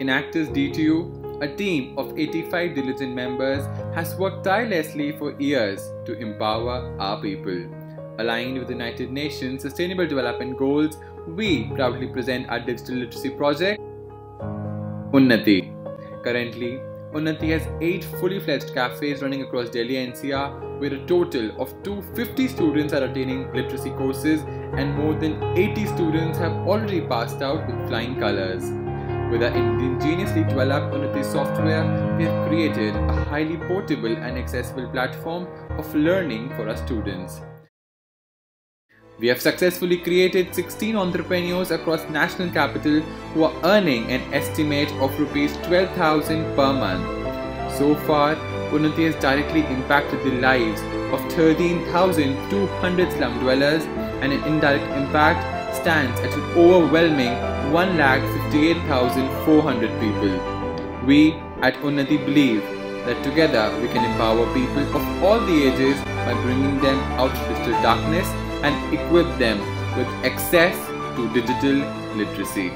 Enactus DTU, a team of 85 diligent members has worked tirelessly for years to empower our people. Aligned with the United Nations Sustainable Development Goals, we proudly present our digital literacy project, Unnati. Currently, Unnati has 8 fully fledged cafes running across Delhi NCR where a total of 250 students are attaining literacy courses and more than 80 students have already passed out with flying colors. With our ingeniously developed Unnati software, we have created a highly portable and accessible platform of learning for our students. We have successfully created 16 entrepreneurs across national capital who are earning an estimate of rupees 12,000 per month. So far, Unnati has directly impacted the lives of 13,200 slum dwellers and an indirect impact stands at an overwhelming 1,58,400 people. We at Unnati believe that together we can empower people of all the ages by bringing them out of digital darkness and equip them with access to digital literacy.